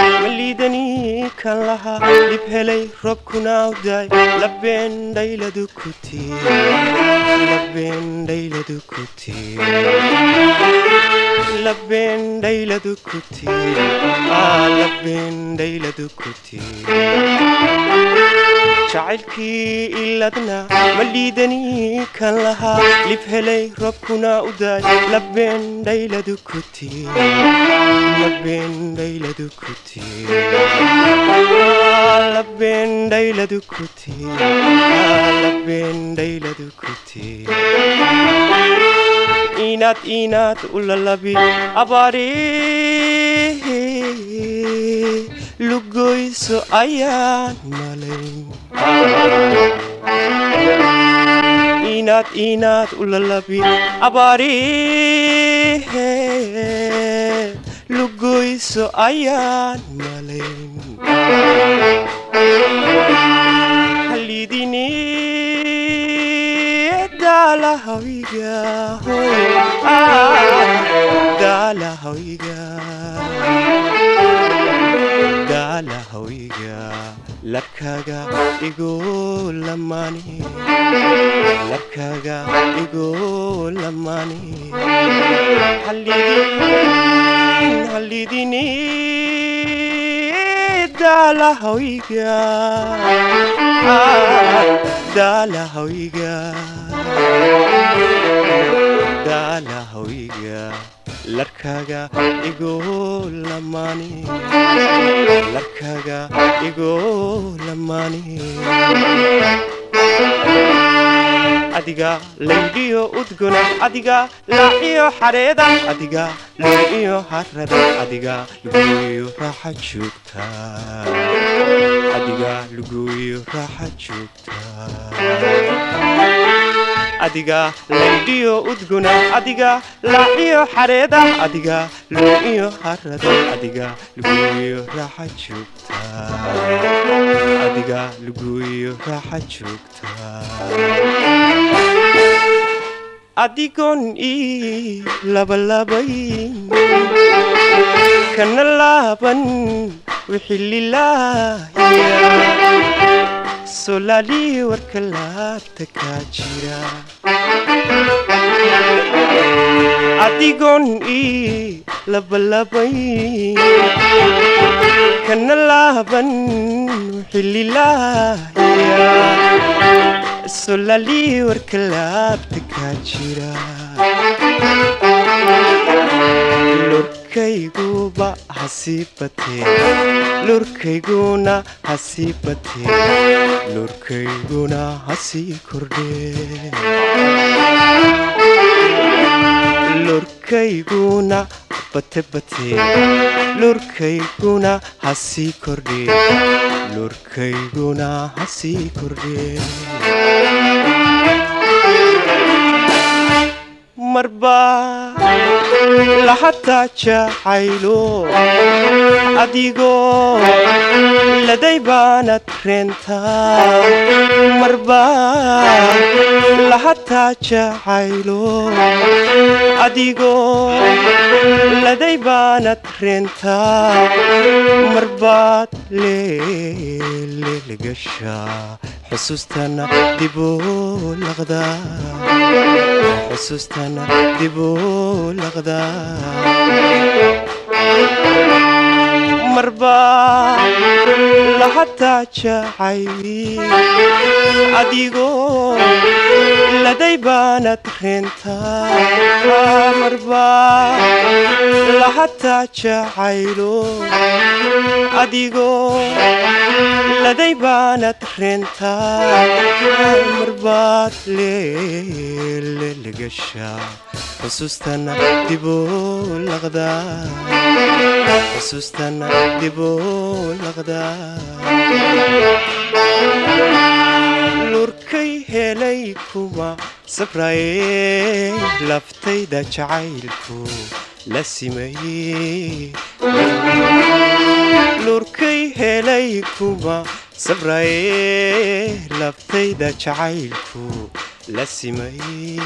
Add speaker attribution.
Speaker 1: iladna maliidani kan lahaa dhib helay robkuna awdaay labeen dhayladu jacaylkii iladna maliidani kan lahaa dhib helay robkuna udaay labeen dhayladu inaad inaad ulalabi. Abaari lugoyso ayaan malayn inaad inaad ulalabi. Abaari lugoyso ayaan malayn halidini هويجا دالا هويجا دالا هويجا لكاغا يقول لماني لكاغا يقول لماني. حليدين حليديني دالا هويجا lamaani larkaaga igu lamaani adiga laydhiyo udgona adiga laaciyo xareeda adiga loo iyo harada adiga luguyo raaxa joogta adiga luguyo raaxa joogta adiga laydhiyo udgona adiga laaciyo xareeda adiga loo iyo harada adiga luguyo raaxa joogta adiga luguyo raaxa joogta adigoon ii labalabayn kana laaban wixii lilaahiya adigoon ii labalabayn kana laaban wixii lilaahiya. Solaalii warka laabta kaa jira lurkayguba hasii lurkayguna hasii lurkayguna hasii kordhee lurkayguna bate batee lurkayguna hasii kordhee lurkayguna hasii kordhee marba lahataa jacaylo adigoo laday baanad reentaa marba lahataa jacaylo adigoo laday baanad reentaa marbaad leelegashaa xusuustana xusuustana dibuu laqdaa. marba lahataa jacayli adigoo laday baanad lahataa jacaylo adigoo laday baanad reentaa marbaad leelegashaa xusuustana dibuu laqdaa xusuustana dibuu laqdaa kuma sabraye laftayda jacaylku lasimeeye nuurkay helay kuba sabraye labtayda jacaylku la simaye